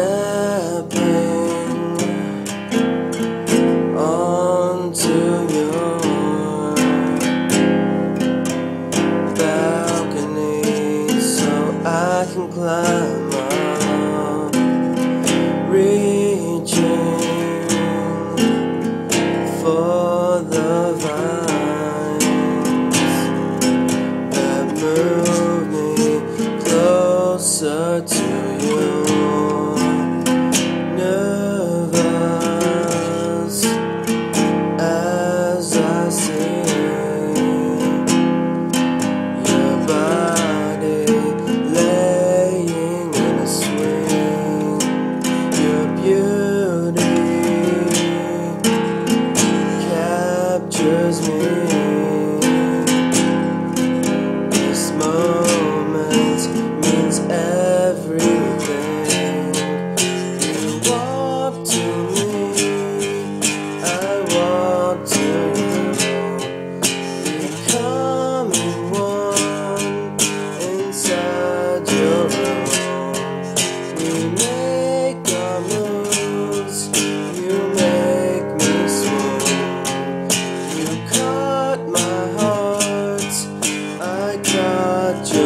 stepping onto your balcony so I can climb up, reaching for the vines that move me closer to. Ooh.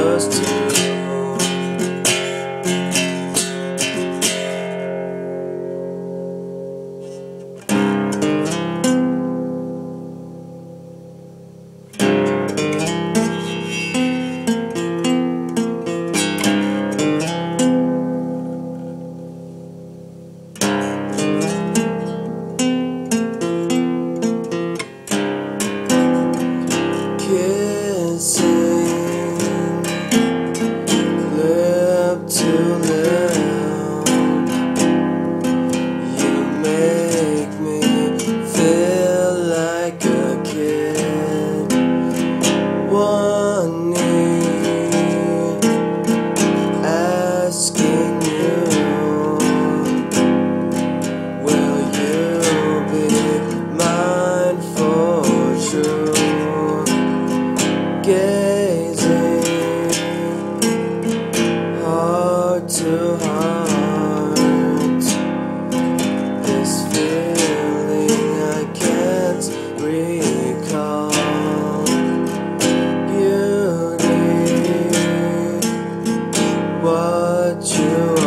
just to one. what you